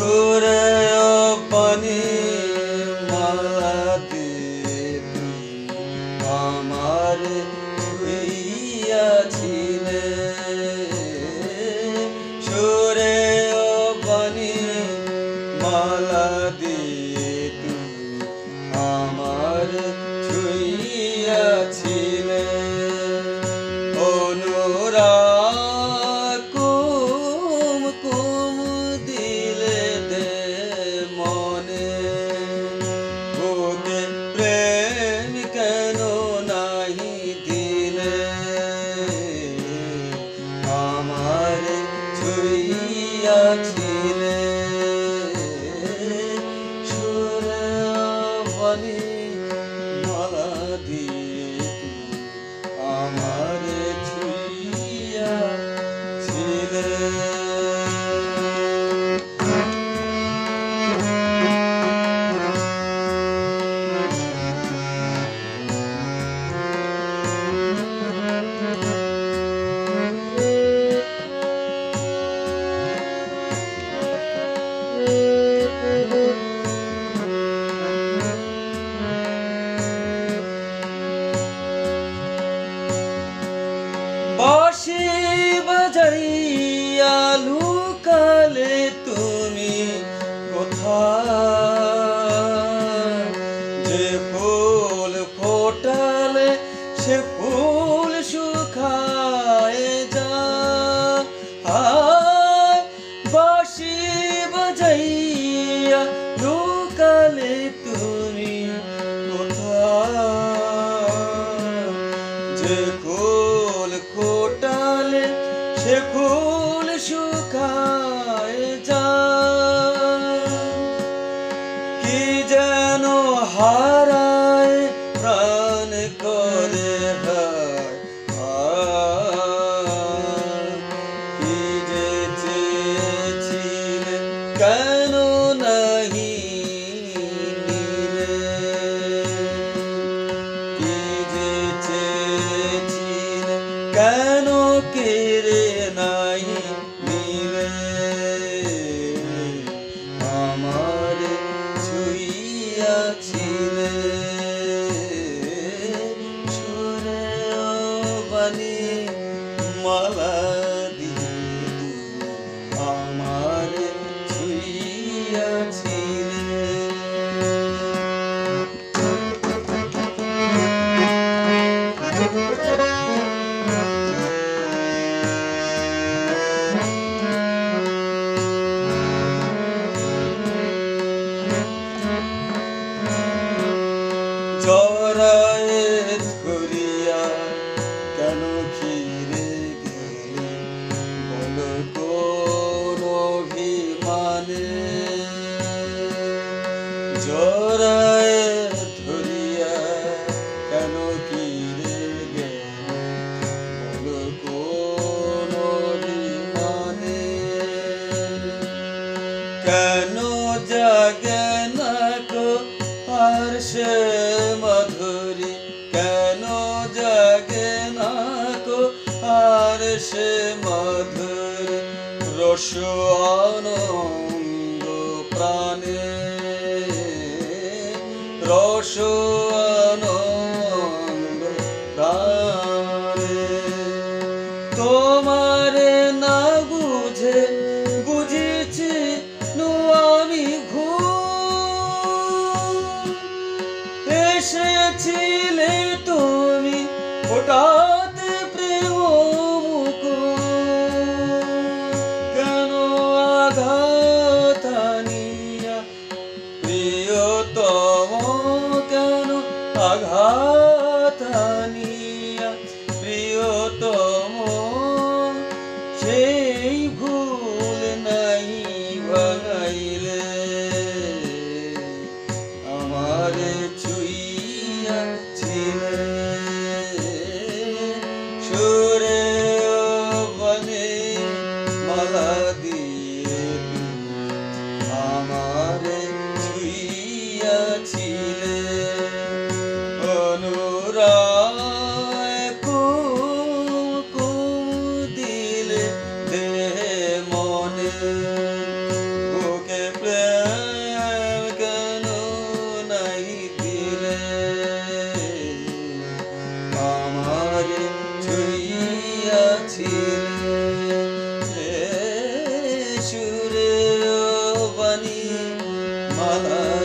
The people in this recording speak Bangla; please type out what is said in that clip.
সুরে ছুইয়াছিলে যে ফুল ফোটালে সে ফুল শুকায় যায় কি যেন হারায় প্রাণ করে হায়। কি যে চেয়েছিলে কেন কেড়ে নাই। জরায়ে ধরিয়া কেন ফিরে গেলে? বলো কোন জাগে না কো মধুরী? কেন জাগে না কো সে মধুরী? রস আনন্দ রস না বুঝে বুঝেছি আমি এসেছিলে তুমি হঠাৎ আঘাত আনিয়া প্রিয়তম সেই ভুল নাই ভাঙাইলে। আমার ছুইয়া ছিলে সুরে বনে মালা দিয়ে love.